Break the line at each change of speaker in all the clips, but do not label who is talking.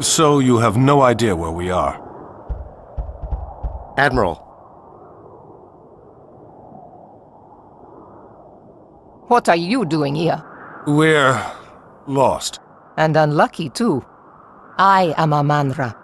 So you have no idea where we are?
Admiral,
What are you doing here?
We're... lost.
And unlucky, too. I am Amanra.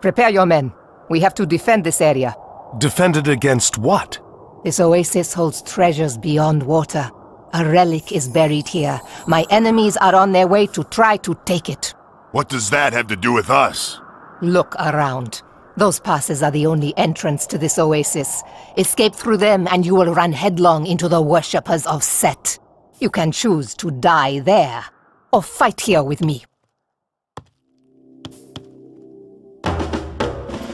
Prepare your men. We have to defend this area.
Defend it against what?
This oasis holds treasures beyond water. A relic is buried here. My enemies are on their way to try to take it.
What does that have to do with us?
Look around. Those passes are the only entrance to this oasis. Escape through them and you will run headlong into the worshippers of Set. You can choose to die there, or fight here with me.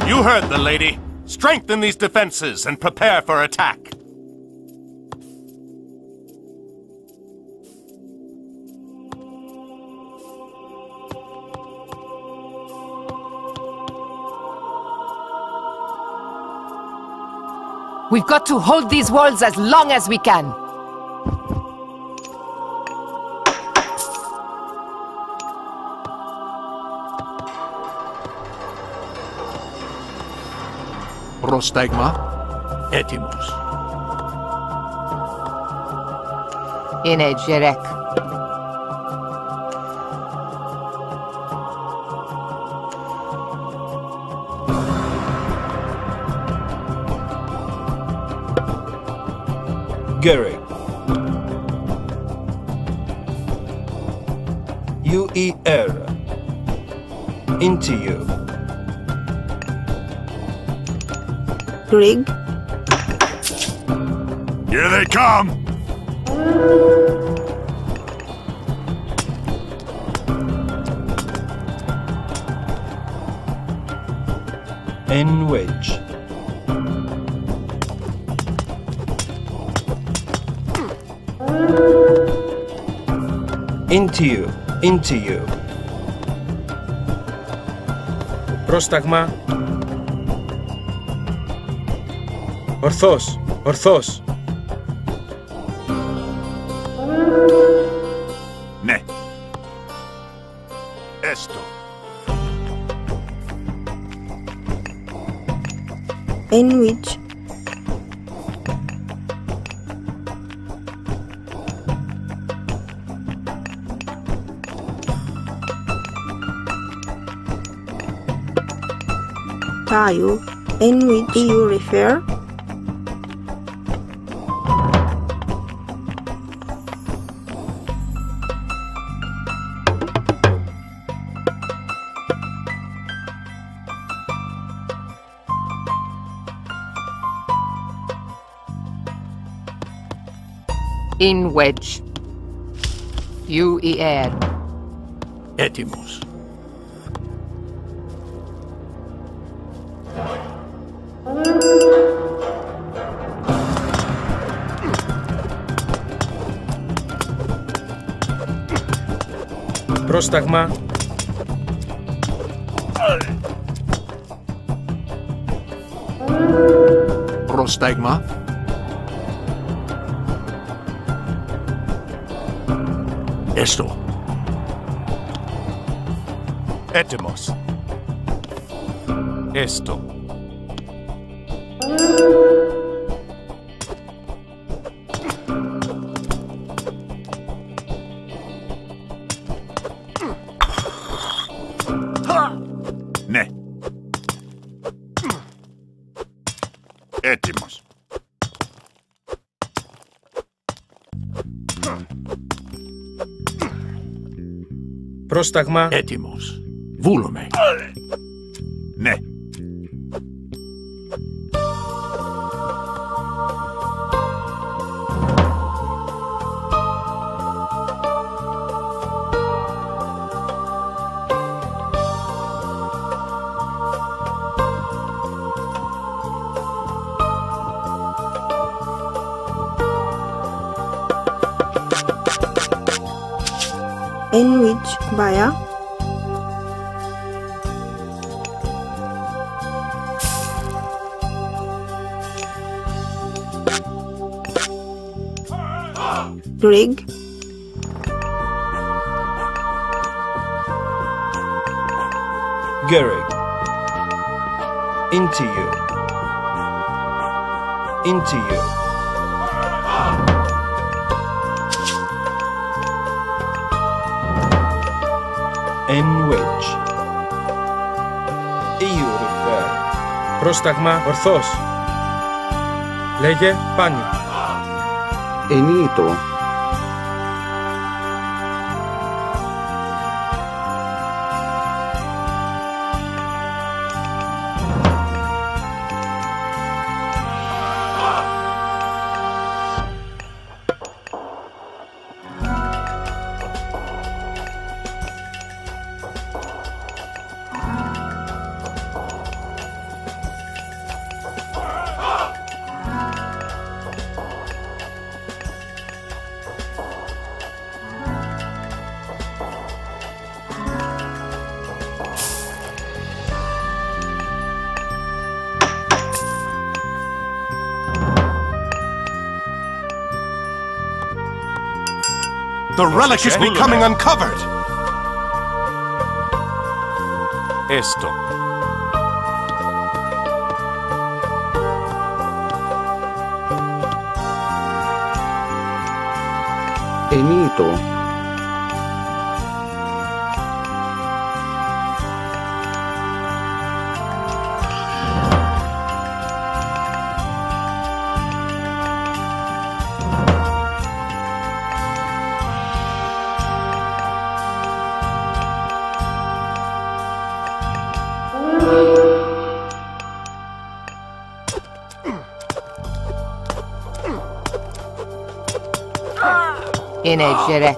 You heard the lady. Strengthen these defenses and prepare for attack.
We've got to hold these walls as long as we can.
Prostagma, Etimus.
In a Jerek.
Gary. UER. Into you.
Grig,
Here they come!
N wedge. Into you. Into you.
Πρόσταγμα. Ορθός, ορθός.
tayo and with EU refer
in wedge you
add Etimus.
Πρόσταγμα.
Πρόσταγμα. Έστω.
Έτοιμος. Esto.
Ναι. Έτοιμος.
Πρόσταγμα.
Έτοιμος. Βούλομαι.
Enwich, via Grig,
Gerig. Into you. Into you. Enwich. Ιουρυφέ.
Πρόσταγμα ορθός. Λέγε πάνι.
Ενίτο
The relic is becoming uncovered! Esto.
Enito.
İnecek.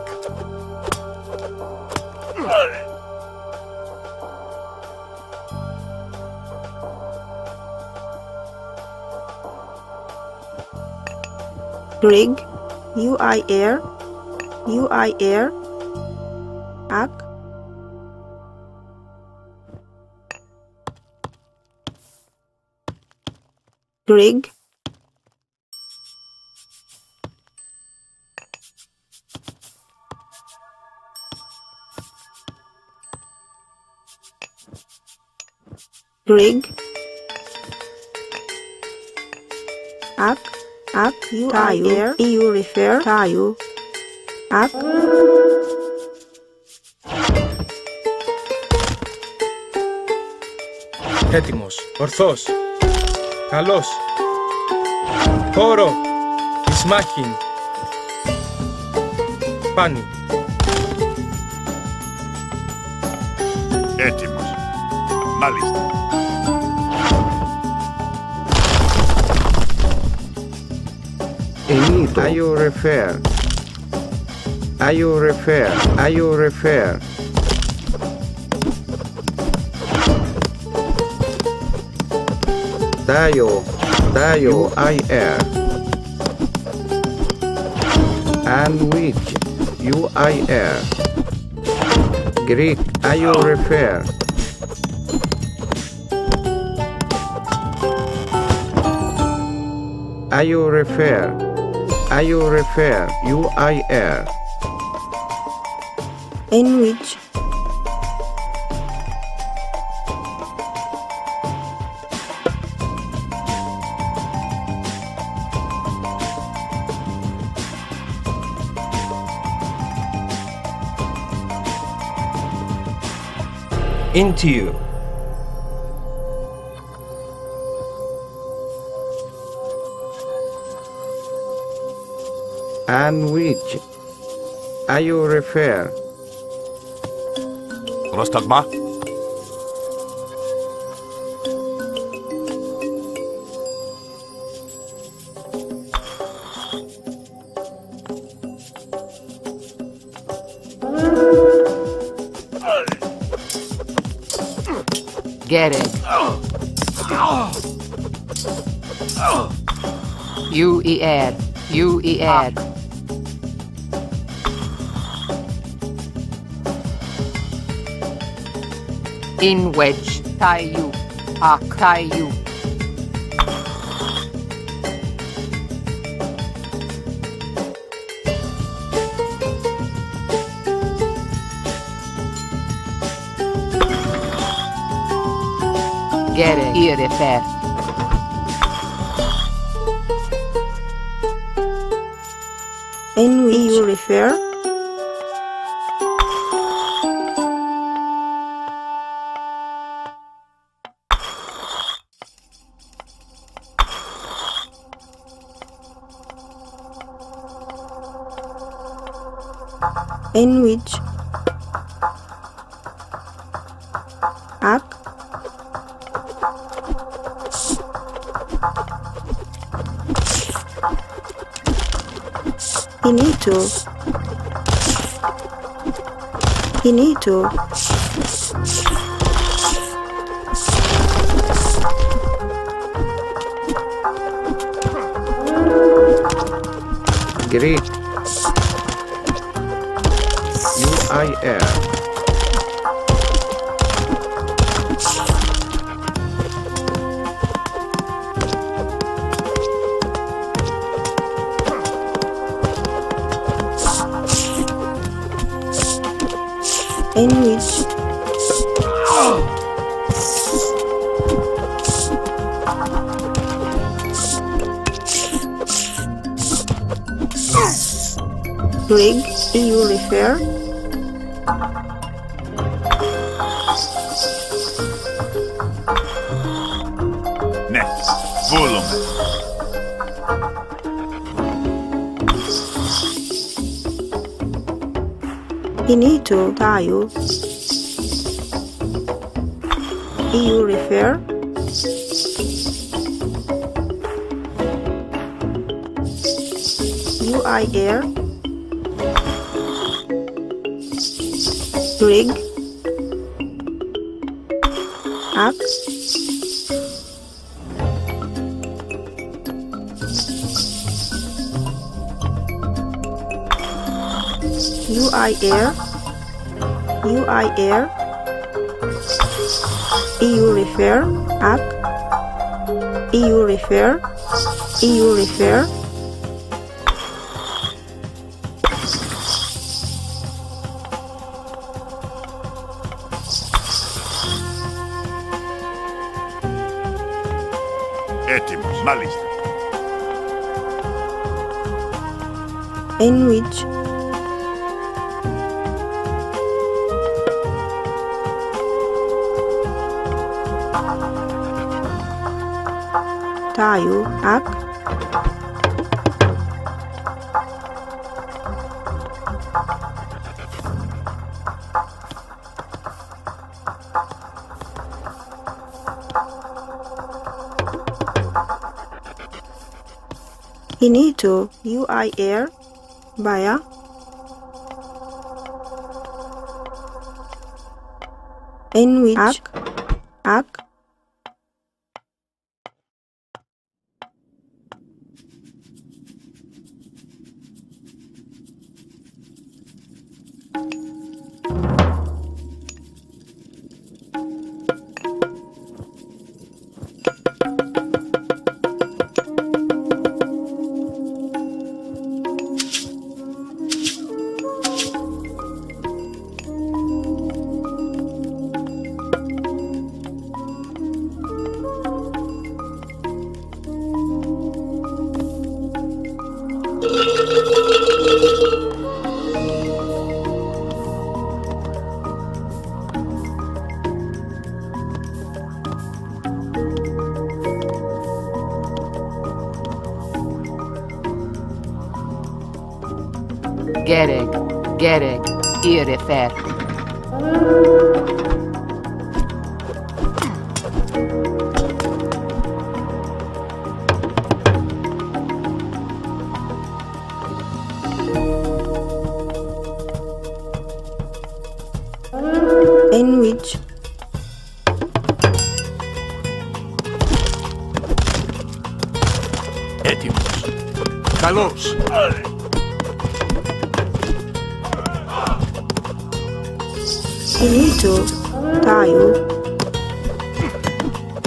Grig, UI Air, UI Air, Ak, Grig, Bring. Up. Up. You tayo are you. Refer. Tayo up.
Έτοιμος, ορθός, καλός, χώρο, πάνι.
Έτοιμος, μάλιστα.
Are you refer? Are you refer? Are you refer? Dayo, Dayo, I air. And which, you I air. Greek, are you refer? Are you refer? IO refer. UIR.
in which
Into
And which are you refer.
Rostagma?
Get it. UER. UER. In wedge. Tayu. Ak. Ah, Tayu. Gerek irifer.
In which you refer? In which? Ak? Inito. Inito.
Greek. UIR.
In? Rig, you refer? Inito, tayo. EU refer? UIR Rig Ak UIR UIR EU refer Ak EU refer EU refer
Έτοιμος. Μάλιστα.
in which tayo ak Inito UIR Baya. In which
Gerek, gerek irifer.
Inito tayo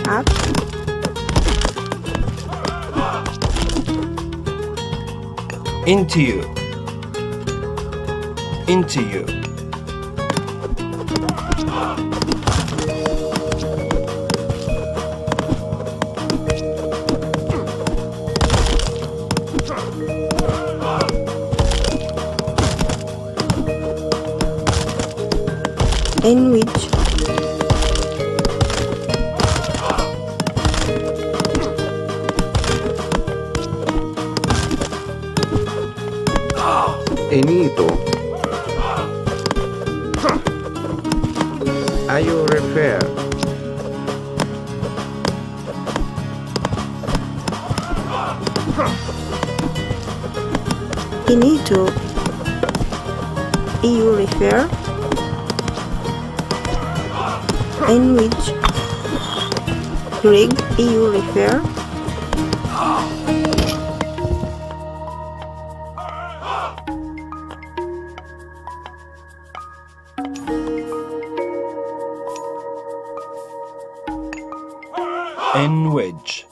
ak
Into you. Into you.
In which
Enito. Are you refer?
Inito EU refer in which Greg EU refer
En wedge.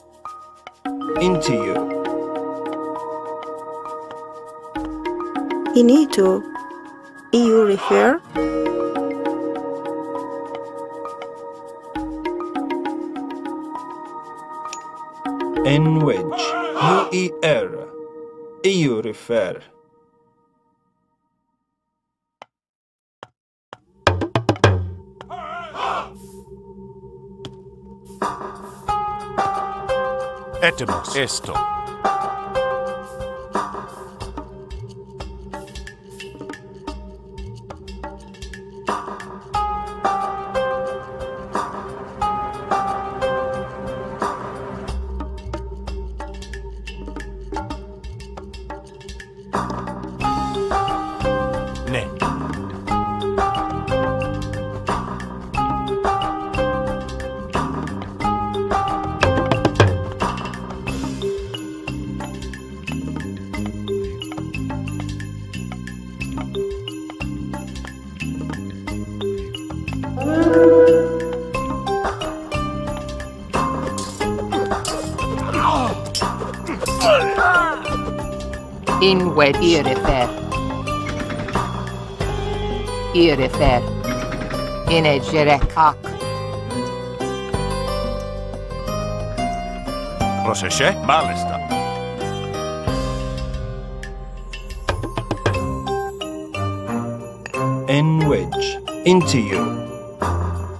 Into you.
Inito EU refer
En wedge. UER. you refer.
Etymos. Esto. Inwed
In a Inegere
kak. Proseshe
In Enwedge. Into you.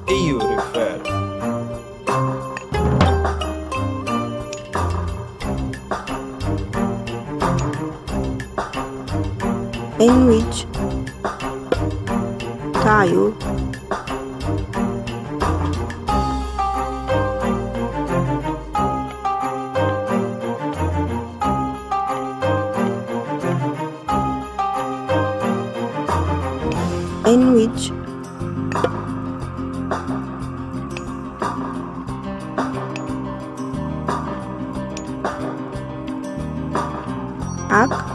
EU refer.
In which Tayo in which Ak